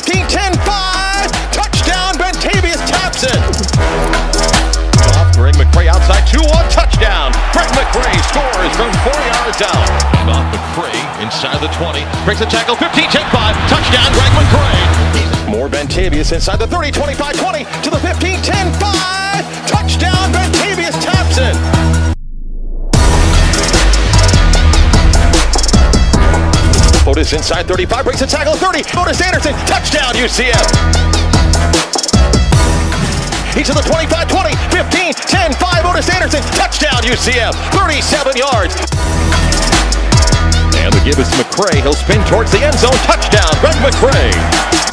15, 10, 5. Touchdown, Bentavious Thompson. Off Greg McCrae outside, 2 1, touchdown. Greg McCrae scores from 4 yards out. Off McCrae inside the 20, breaks the tackle, 15, 10, 5. Touchdown, Greg McCrae. More Bentavious inside the 30, 25, 20 to the 15, 10, 5. Otis inside 35, breaks a tackle 30. Otis Anderson, touchdown, UCF. He's to the 25, 20, 15, 10, 5. Otis Anderson, touchdown, UCF. 37 yards. And the give is to McCrae. He'll spin towards the end zone. Touchdown, Greg McCrae.